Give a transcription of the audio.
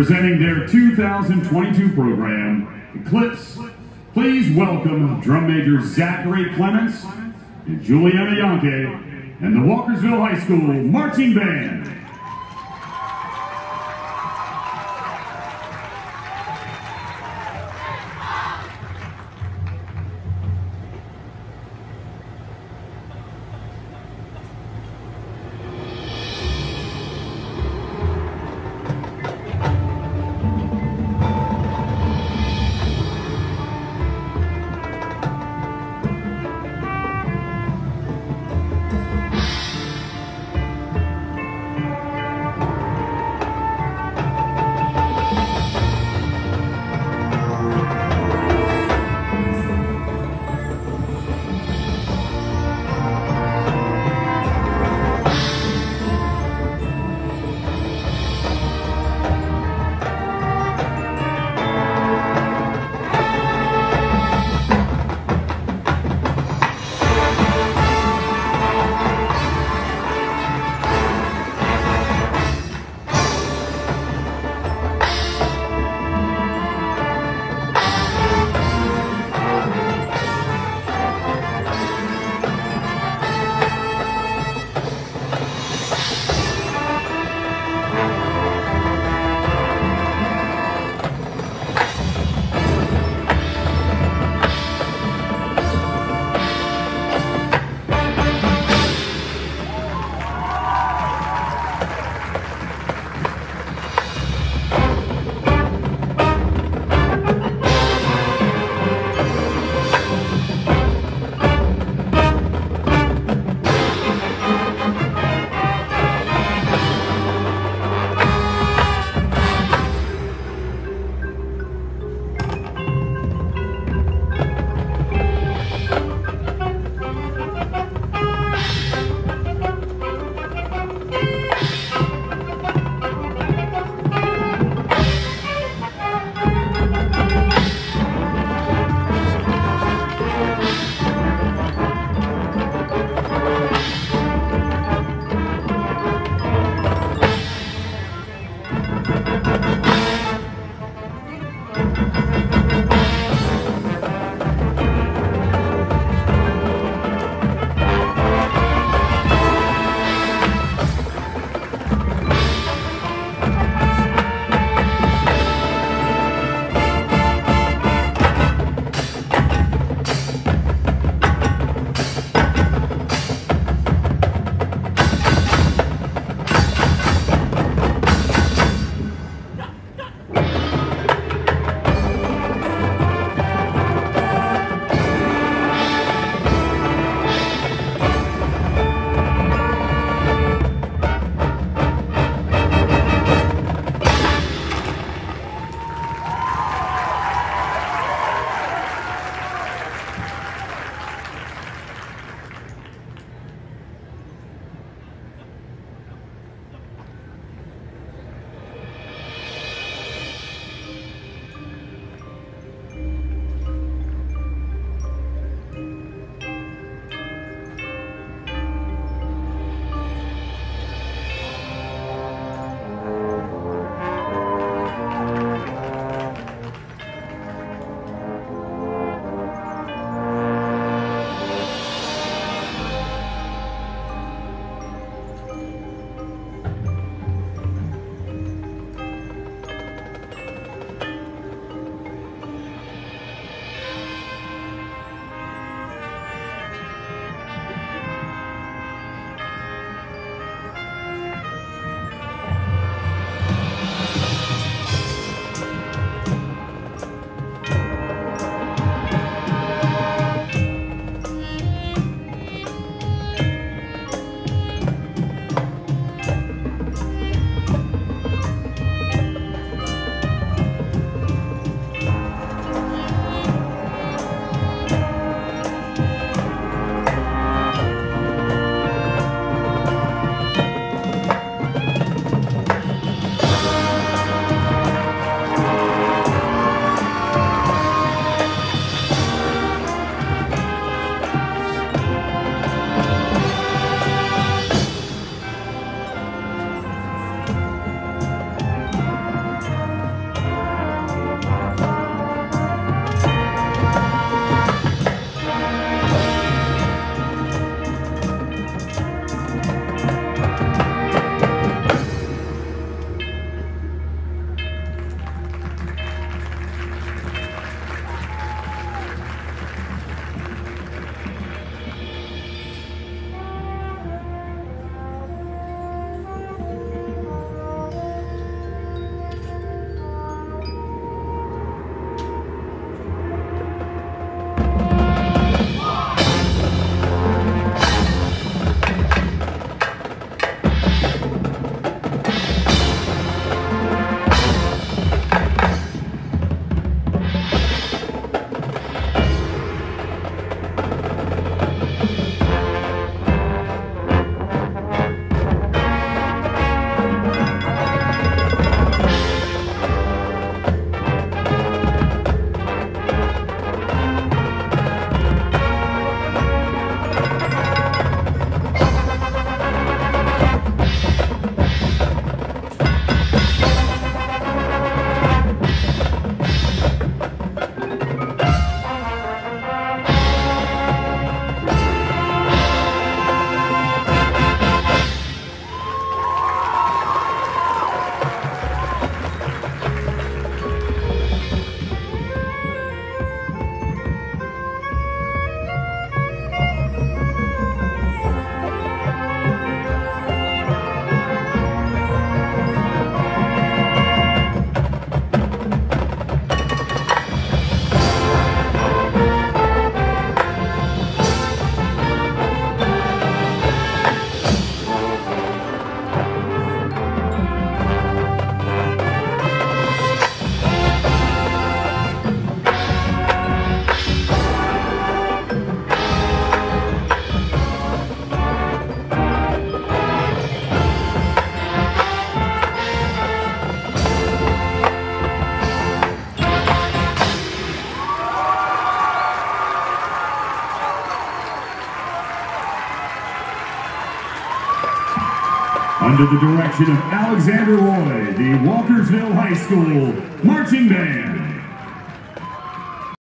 Presenting their 2022 program, Eclipse, please welcome drum major Zachary Clements and Juliana Yankee and the Walkersville High School Marching Band. Under the direction of Alexander Roy, the Walkersville High School Marching Band.